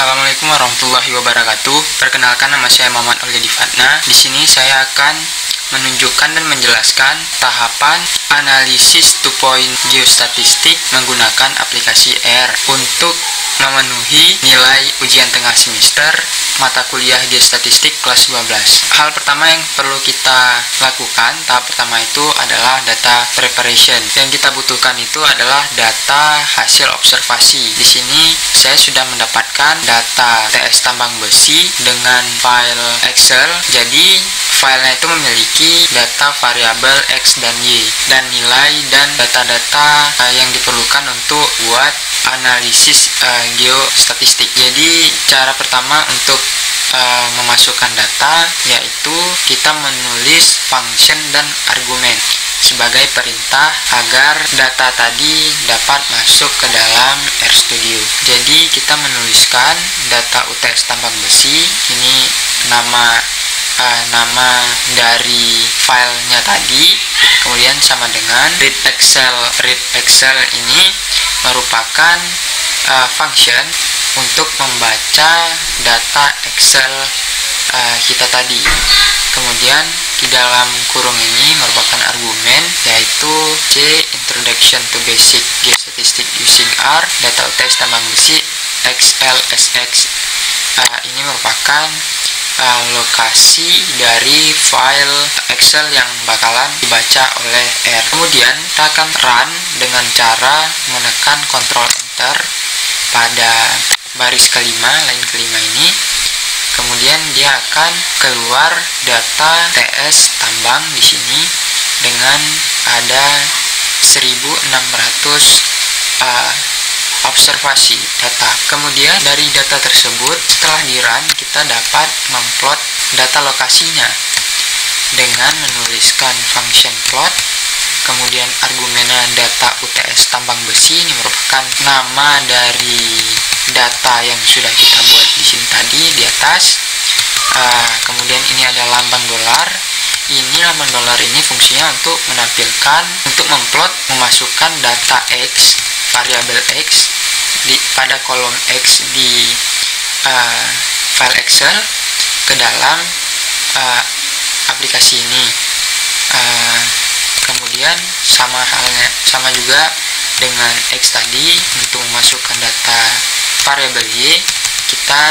Assalamualaikum warahmatullahi wabarakatuh. Perkenalkan nama saya Muhammad Olga Difatna. Di sini saya akan menunjukkan dan menjelaskan tahapan analisis two point geostatistik menggunakan aplikasi R untuk memenuhi nilai ujian tengah semester mata kuliah geostatistik kelas 12. Hal pertama yang perlu kita lakukan, tahap pertama itu adalah data preparation. Yang kita butuhkan itu adalah data hasil observasi. Di sini saya sudah mendapatkan data TS tambang besi dengan file Excel. Jadi filenya itu memiliki data variabel X dan Y dan nilai dan data-data uh, yang diperlukan untuk buat analisis uh, geostatistik. Jadi cara pertama untuk uh, memasukkan data yaitu kita menulis function dan argumen sebagai perintah agar data tadi dapat masuk ke dalam RStudio. Jadi kita menuliskan data UTS tambang besi. Ini nama uh, nama dari filenya tadi. Kemudian sama dengan read excel. Read excel ini merupakan uh, function untuk membaca data excel uh, kita tadi. Kemudian di dalam kurung ini merupakan argumen yaitu C introduction to basic geostatistic using R data UTS tambang besi XLSX uh, ini merupakan uh, lokasi dari file Excel yang bakalan dibaca oleh R. Kemudian kita akan run dengan cara menekan Ctrl Enter pada baris kelima, lain kelima ini. Kemudian dia akan keluar data TS tambang di sini dengan ada 1600 uh, observasi data. Kemudian dari data tersebut setelah di run kita dapat memplot data lokasinya dengan menuliskan function plot kemudian argumennya data UTS tambang besi ini merupakan nama dari data yang sudah kita buat di sini tadi di atas. Uh, kemudian ini ada lambang dolar. Ini lambang dolar ini fungsinya untuk menampilkan untuk memplot memasukkan data X variabel X di pada kolom X di uh, file Excel ke dalam uh, aplikasi ini. Uh, kemudian sama halnya sama juga dengan X tadi untuk memasukkan data variabel Y kita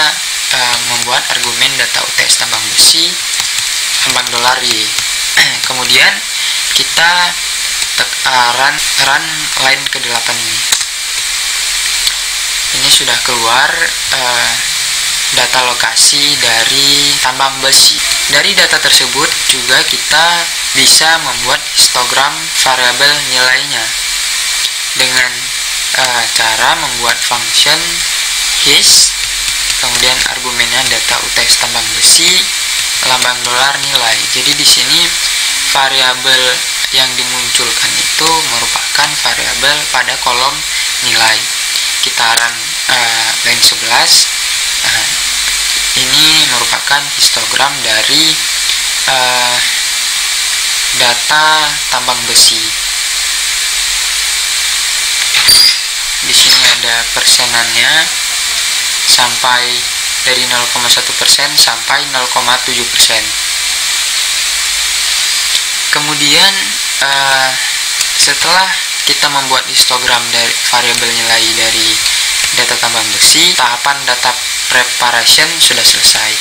uh, membuat argumen data UTS tambang besi tambang dolar Y. Kemudian kita uh, run, run line ke-8 ini. Ini sudah keluar uh, data lokasi dari tambang besi. Dari data tersebut juga kita bisa membuat histogram variabel nilainya dengan uh, cara membuat function his kemudian argumennya data UTX tambang besi lambang dolar nilai. Jadi di sini variabel yang dimunculkan itu merupakan variabel pada kolom nilai kitaran uh, line 11 uh, ini merupakan histogram dari uh, data tambang besi. Di sini ada persenannya sampai dari 0,1% sampai 0,7% kemudian uh, setelah kita membuat histogram dari variabel nilai dari data tambang besi, tahapan data preparation sudah selesai.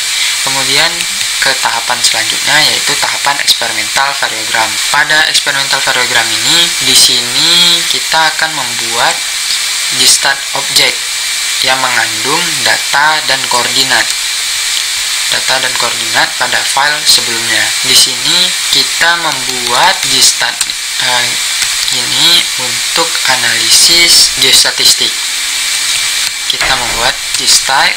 Kemudian ke tahapan selanjutnya yaitu tahapan eksperimental variogram. Pada eksperimental variogram ini, di sini kita akan membuat distat object yang mengandung data dan koordinat data dan koordinat pada file sebelumnya. Di sini kita membuat distat uh, ini untuk analisis geostatistik kita membuat gstat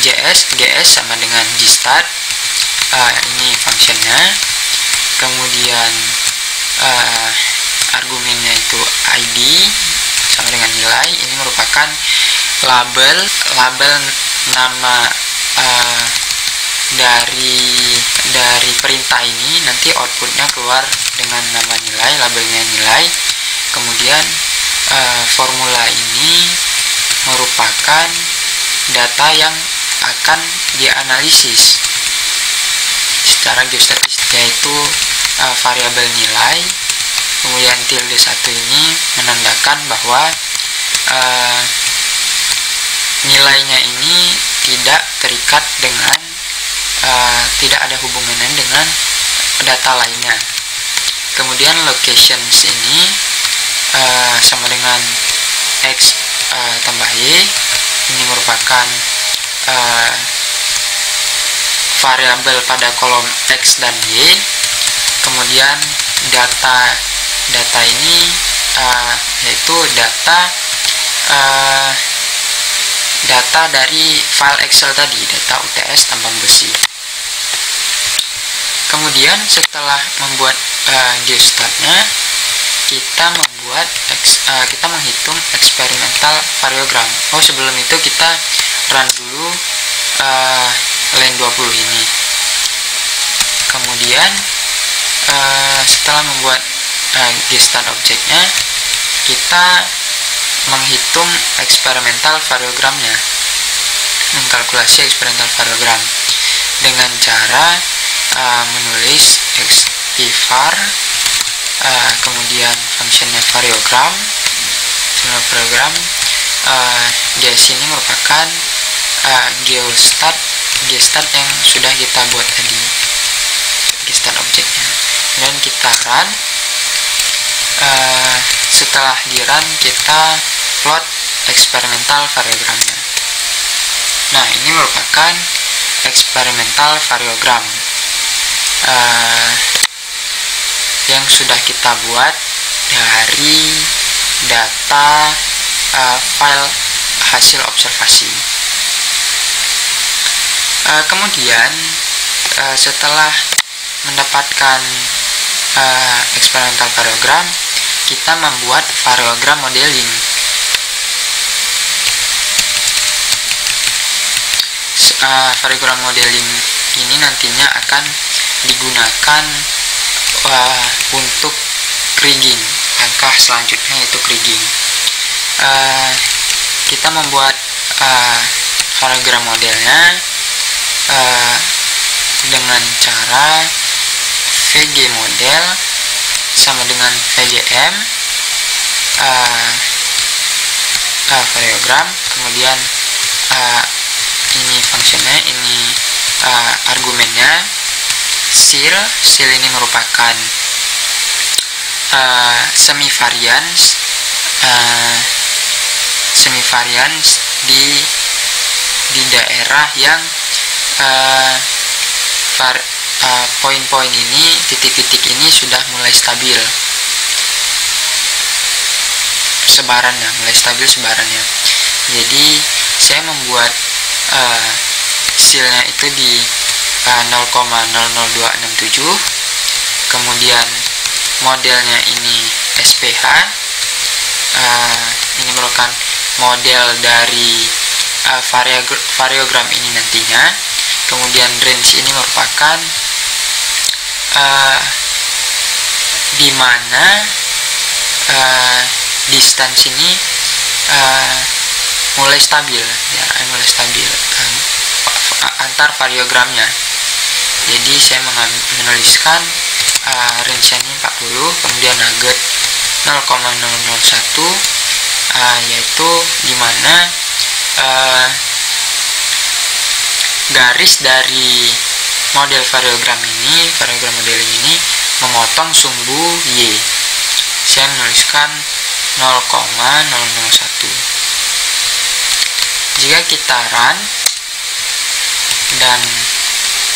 gs gs sama dengan gstat uh, ini fungsinya. Kemudian uh, argumennya itu id sama dengan nilai. Ini merupakan label label nama uh, dari dari perintah ini. Nanti outputnya keluar dengan nama nilai labelnya nilai. Kemudian uh, formula ini merupakan data yang akan dianalisis. Secara geostatistik yaitu uh, variabel nilai kemudian tilde satu ini menandakan bahwa uh, nilainya ini tidak terikat dengan uh, tidak ada hubungannya dengan data lainnya. Kemudian locations ini uh, sama dengan x uh, tambah y ini merupakan uh, variabel pada kolom x dan y. Kemudian data data ini uh, yaitu data uh, data dari file Excel tadi data UTS tambang besi. Kemudian setelah membuat uh, geostatnya kita membuat uh, kita menghitung eksperimental variogram. Oh sebelum itu kita run dulu uh, line 20 ini. Kemudian uh, setelah membuat uh, gestat objeknya kita menghitung eksperimental variogramnya. Mengkalkulasi eksperimental variogram. Dengan cara uh, menulis xpvar uh, kemudian fungsinya variogram semua program uh, di sini merupakan uh, geostat gestat yang sudah kita buat tadi. Gestat objeknya. Dan kita run uh, setelah di run kita plot eksperimental variogramnya. Nah ini merupakan eksperimental variogram uh, yang sudah kita buat dari data uh, file hasil observasi. Uh, kemudian uh, setelah mendapatkan uh, eksperimental variogram, kita membuat variogram modeling. Uh, variogram modeling ini nantinya akan digunakan uh, untuk kriging langkah selanjutnya yaitu kriging uh, kita membuat uh, hologram modelnya uh, dengan cara VG model sama dengan VGM uh, uh, variogram kemudian uh, ini fungsinya ini uh, argumennya seal seal ini merupakan uh, semi variance uh, semi variance di di daerah yang uh, var, uh, poin-poin ini titik-titik ini sudah mulai stabil. Sebarannya mulai stabil sebarannya. Jadi saya membuat uh, sealnya itu di 0,00267 kemudian modelnya ini SPH uh, ini merupakan model dari uh, variogram ini nantinya. Kemudian range ini merupakan uh, di mana uh, distance ini mulai stabil. Ya mulai stabil antar variogramnya jadi saya menuliskan uh, range ini 40 kemudian nugget 0,001 uh, yaitu di mana uh, garis dari model variogram ini variogram modeling ini memotong sumbu Y. Saya menuliskan 0,001 jika kita run dan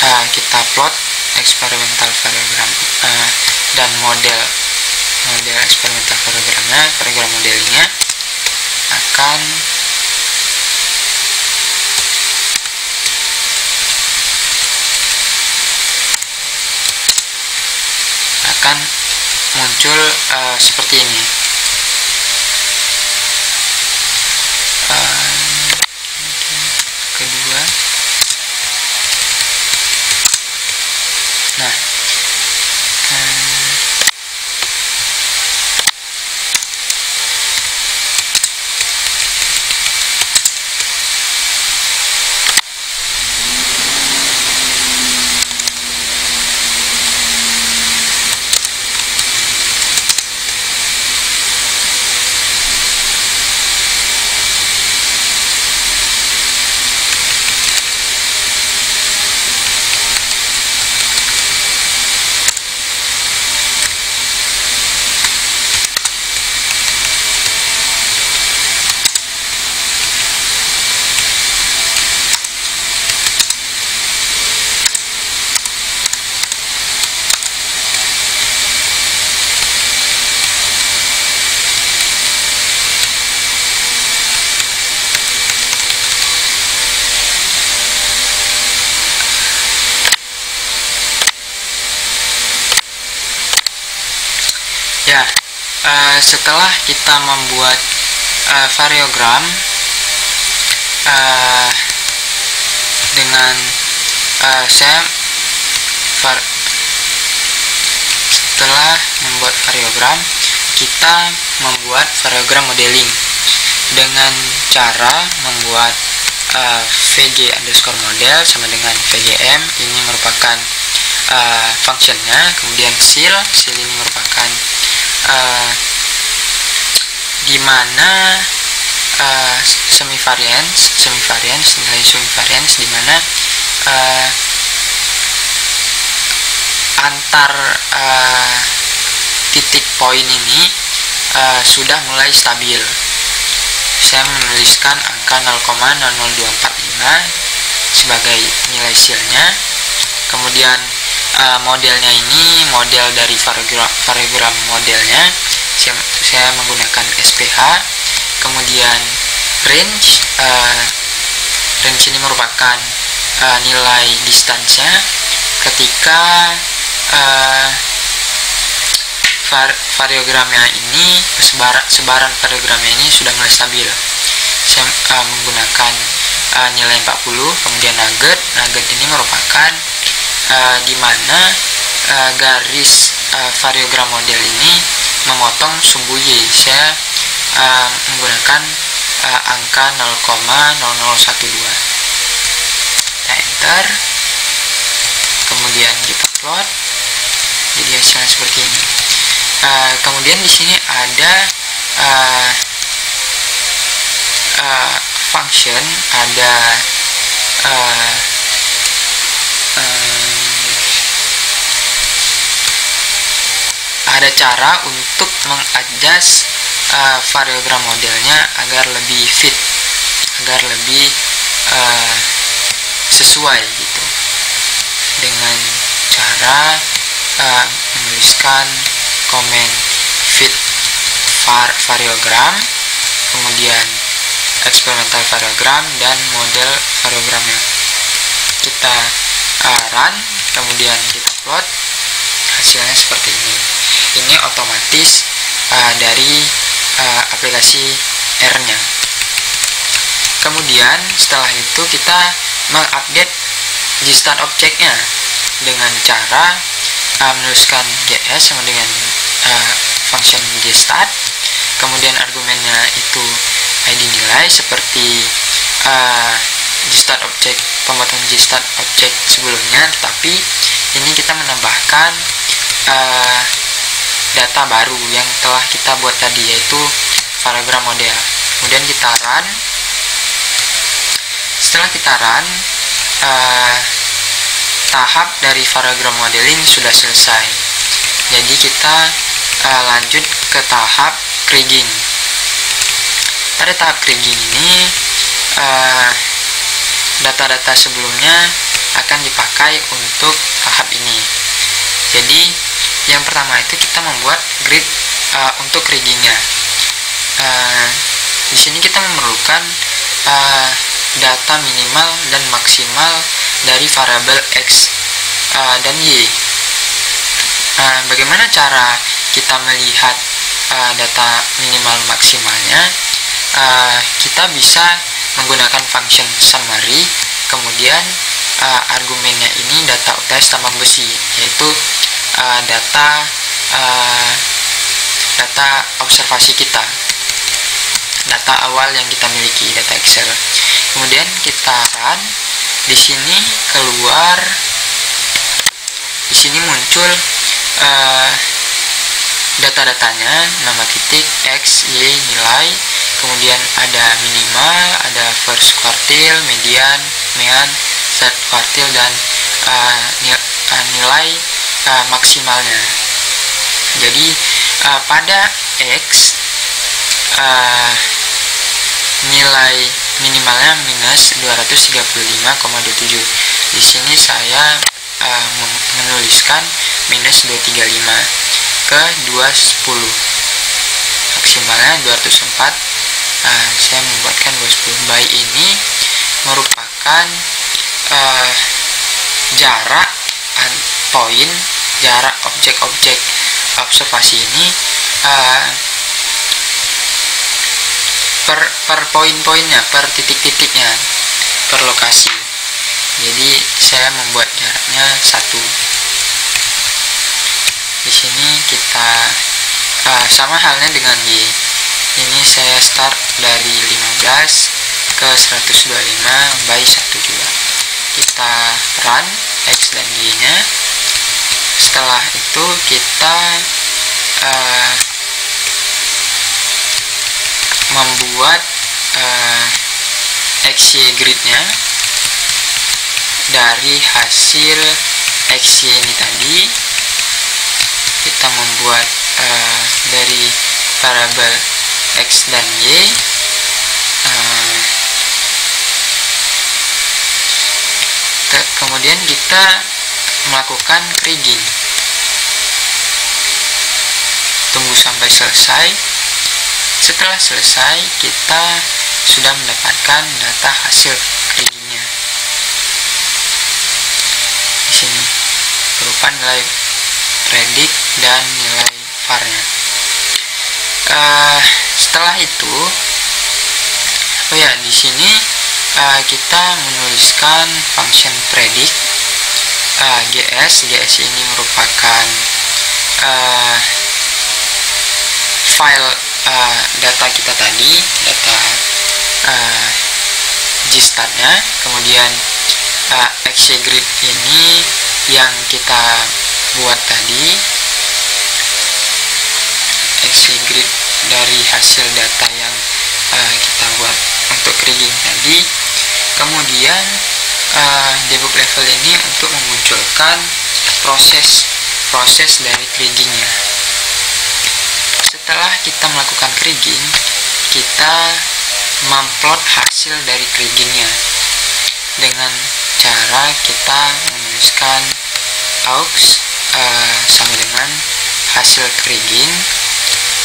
uh, kita plot eksperimental variogram uh, dan model model eksperimental variogramnya variogram modelingnya akan akan muncul uh, seperti ini uh, kedua nah um, uh, setelah kita membuat uh, variogram uh, dengan uh, saya var setelah membuat variogram kita membuat variogram modeling dengan cara membuat uh, VG underscore model sama dengan VGM. Ini merupakan uh, functionnya. Kemudian seal seal ini merupakan uh, di mana uh, semi variance semi variance nilai semi variance di mana uh, antar uh, titik poin ini uh, sudah mulai stabil. Saya menuliskan angka 0,00245 sebagai nilai silnya kemudian uh, modelnya ini model dari variogram modelnya saya, menggunakan SPH kemudian range uh, range ini merupakan uh, nilai distansnya. Ketika uh, var variogramnya ini sebaran sebaran variogramnya ini sudah mulai stabil. Saya uh, menggunakan uh, nilai 40 kemudian nugget. Nugget ini merupakan uh, di mana uh, garis uh, variogram model ini memotong sumbu Y. Saya uh, menggunakan uh, angka 0,0012 kita enter. Kemudian kita plot. Jadi hasilnya seperti ini. Uh, kemudian di sini ada uh, uh, function. Ada uh, ada cara untuk mengadjust uh, variogram modelnya agar lebih fit agar lebih uh, sesuai gitu. Dengan cara uh, menuliskan komen fit var variogram kemudian eksperimental variogram dan model variogramnya kita uh, run kemudian kita plot hasilnya seperti ini ini otomatis uh, dari uh, aplikasi R nya kemudian setelah itu kita mengupdate Gstat objeknya dengan cara uh, menuliskan gs sama dengan uh, function gstat kemudian argumennya itu id nilai seperti uh, gstat object pembuatan gstat object sebelumnya tapi ini kita menambahkan uh, data baru yang telah kita buat tadi yaitu variogram model. Kemudian kita run. Setelah kita run uh, tahap dari variogram modeling sudah selesai. Jadi kita uh, lanjut ke tahap kriging pada tahap kriging ini uh, data-data sebelumnya akan dipakai untuk tahap ini. Jadi yang pertama itu kita membuat grid uh, untuk riggingnya uh, di sini kita memerlukan uh, data minimal dan maksimal dari variabel x uh, dan y. Uh, bagaimana cara kita melihat uh, data minimal maksimalnya? Uh, kita bisa menggunakan function summary, kemudian uh, argumennya ini data UTS tambang besi, yaitu uh, data uh, data observasi kita. Data awal yang kita miliki data Excel. Kemudian kita run di sini keluar di sini muncul uh, data-datanya nama titik x y nilai kemudian ada minimal ada first quartile median mean third quartile dan uh, nilai uh, maksimalnya. Jadi uh, pada x uh, nilai minimalnya minus 235,27 di sini saya uh, menuliskan minus 235 ke 210 maksimalnya 204 uh, saya membuatkan 210 by ini merupakan uh, jarak poin jarak objek-objek observasi ini uh, per per poin-poinnya per titik-titiknya per lokasi. Jadi saya membuat jaraknya satu. Di sini kita uh, sama halnya dengan Y. Ini saya start dari 15 ke 125 by 1 juga kita run X dan Y nya setelah itu kita uh, membuat uh, XY gridnya dari hasil XY ini tadi. Kita membuat uh, dari variabel X dan Y uh, kemudian kita melakukan kriging tunggu sampai selesai. Setelah selesai kita sudah mendapatkan data hasil krigingnya di sini berupa nilai predik dan nilai var-nya. Uh, setelah itu oh ya di sini uh, kita menuliskan function predict uh, gs gs ini merupakan uh, file uh, data kita tadi data uh, gstat-nya kemudian uh, grid ini yang kita buat tadi. Grid dari hasil data yang uh, kita buat untuk kriging tadi. Kemudian uh, debug level ini untuk memunculkan proses proses dari krigingnya setelah kita melakukan kriging kita memplot hasil dari krigingnya dengan cara kita menuliskan aux uh, sama dengan hasil kriging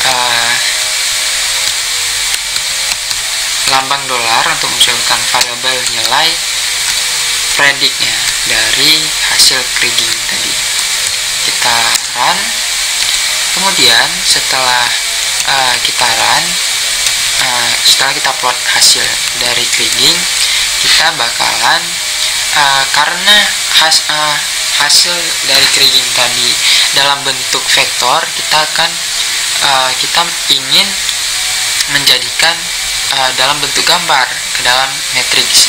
uh, lambang dolar untuk memunculkan variabel nilai prediknya dari hasil kriging tadi. Kita run. Kemudian setelah uh, kita run uh, setelah kita plot hasil dari kriging kita bakalan uh, karena has, uh, hasil dari kriging tadi dalam bentuk vektor kita akan uh, kita ingin menjadikan uh, dalam bentuk gambar ke dalam matriks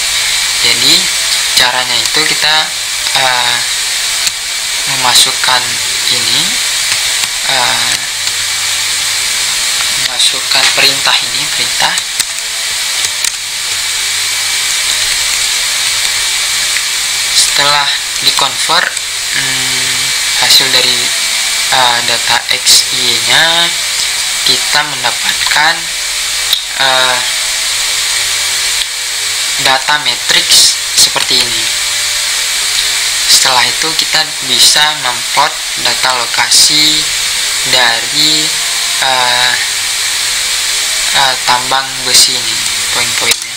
jadi caranya itu kita uh, memasukkan ini uh, memasukkan perintah ini perintah. Setelah dikonvert hmm, hasil dari uh, data XY nya kita mendapatkan uh, data matrix seperti ini. Setelah itu kita bisa memplot data lokasi dari uh, uh, tambang besi ini poin-poinnya.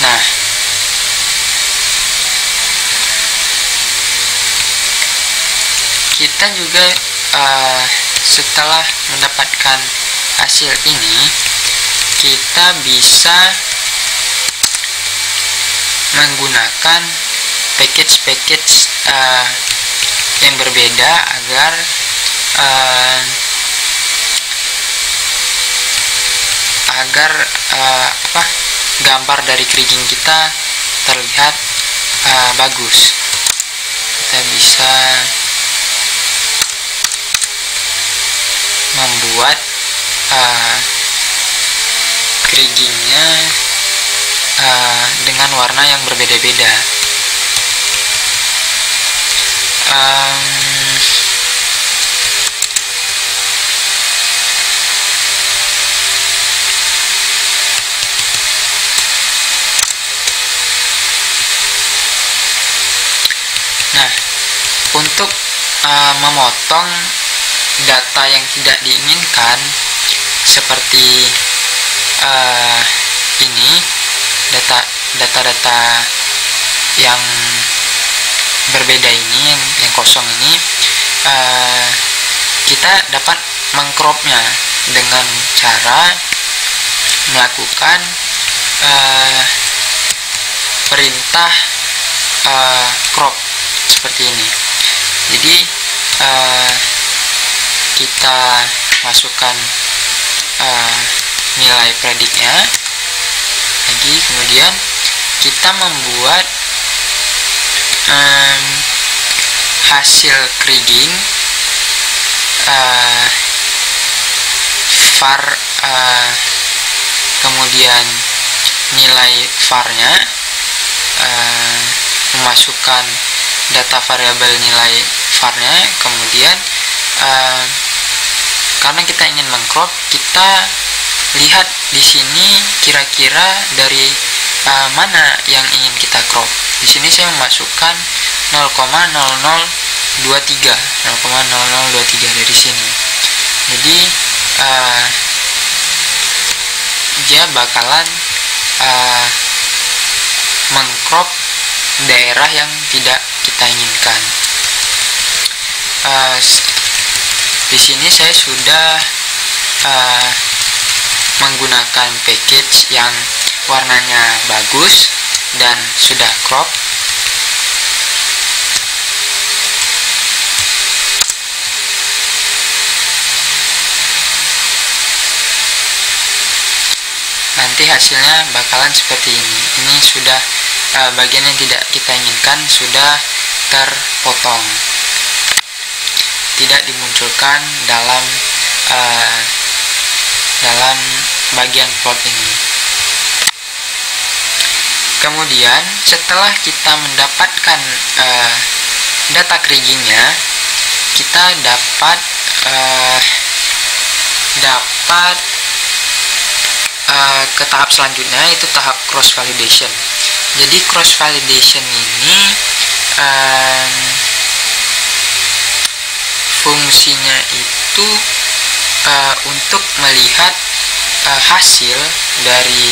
Nah kita juga uh, setelah mendapatkan hasil ini kita bisa menggunakan package-package uh, yang berbeda agar uh, agar uh, apa gambar dari kriging kita terlihat uh, bagus. Kita bisa membuat uh, dengan warna yang berbeda-beda. Um, nah untuk uh, memotong data yang tidak diinginkan seperti uh, ini data data-data yang berbeda ini yang, yang kosong ini uh, kita dapat mengcropnya dengan cara melakukan uh, perintah uh, crop seperti ini. Jadi uh, kita masukkan uh, nilai prediknya lagi kemudian kita membuat um, hasil kriging uh, var uh, kemudian nilai varnya uh, memasukkan data variabel nilai varnya kemudian uh, karena kita ingin mengcrop kita lihat di sini kira-kira dari uh, mana yang ingin kita crop. Di sini saya memasukkan 0,0023 0,0023 dari sini. Jadi uh, dia bakalan uh, mengcrop daerah yang tidak kita inginkan. Uh, di sini saya sudah uh, menggunakan package yang warnanya bagus dan sudah crop. Nanti hasilnya bakalan seperti ini. Ini sudah uh, bagian yang tidak kita inginkan sudah terpotong. Tidak dimunculkan dalam uh, dalam bagian plot ini. Kemudian setelah kita mendapatkan uh, data krigingnya kita dapat uh, dapat uh, ke tahap selanjutnya itu tahap cross validation. Jadi cross validation ini um, fungsinya itu uh, untuk melihat uh, hasil dari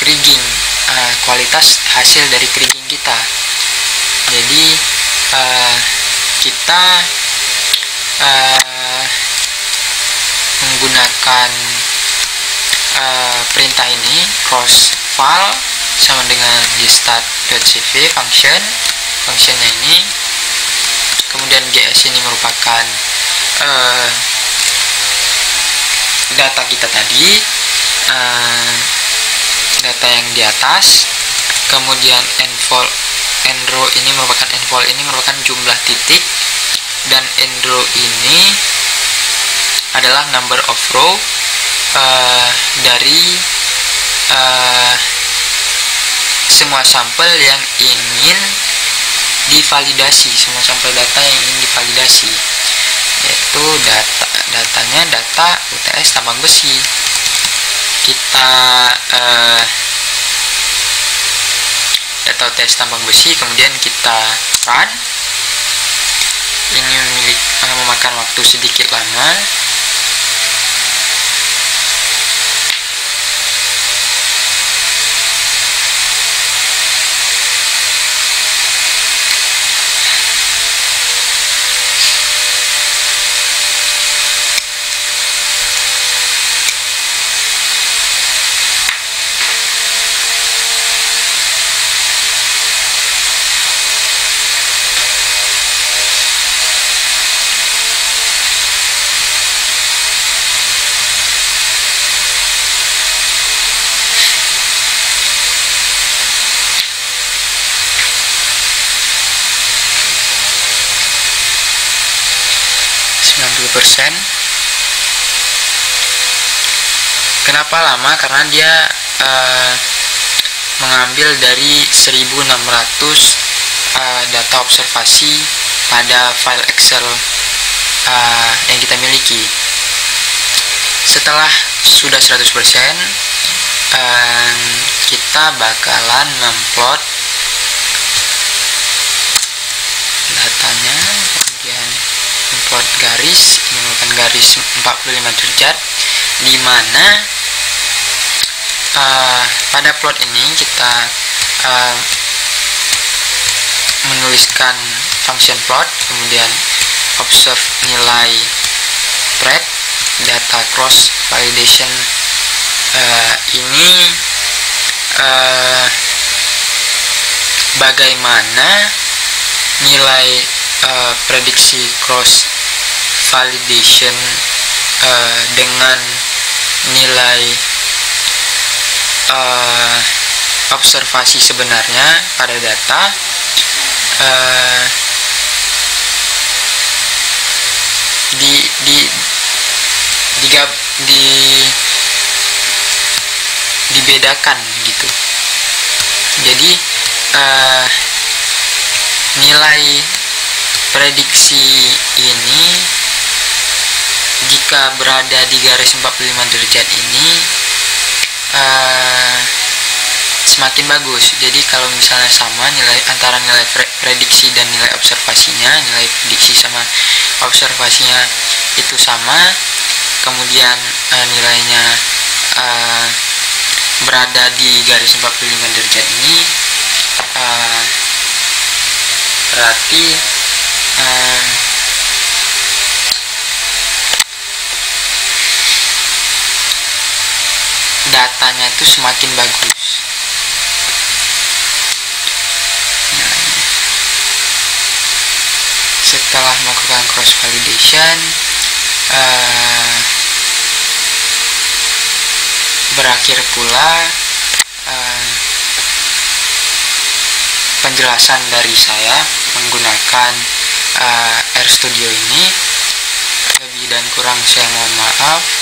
kriging uh, kualitas hasil dari kriging kita. Jadi uh, kita uh, menggunakan uh, perintah ini cross file sama dengan di start.cv function. Functionnya ini kemudian gs ini merupakan uh, data kita tadi uh, data yang di atas kemudian envol enrow ini merupakan envol ini merupakan jumlah titik dan enrow ini adalah number of row uh, dari uh, semua sampel yang ingin divalidasi semua sampel data yang ingin divalidasi yaitu data datanya data UTS tambang besi. Kita uh, data UTS tambang besi kemudian kita run ini memiliki, uh, memakan waktu sedikit lama kenapa lama? Karena dia uh, mengambil dari 1600 uh, eh, data observasi pada file Excel uh, yang kita miliki. Setelah sudah 100% uh, kita bakalan memplot datanya kemudian import garis menggunakan garis 45 derajat di mana uh, pada plot ini kita uh, menuliskan function plot kemudian observe nilai pred data cross validation uh, ini uh, bagaimana nilai uh, prediksi cross validation uh, dengan nilai uh, observasi sebenarnya pada data uh, di di di, di dibedakan gitu. Jadi uh, nilai prediksi ini jika berada di garis 45 derajat ini uh, semakin bagus. Jadi kalau misalnya sama nilai antara nilai prediksi dan nilai observasinya nilai prediksi sama observasinya itu sama kemudian uh, nilainya uh, berada di garis 45 derajat ini uh, berarti uh, datanya itu semakin bagus. Nah, setelah melakukan cross validation uh, berakhir pula uh, penjelasan dari saya menggunakan uh, RStudio ini. Lebih dan kurang saya mohon maaf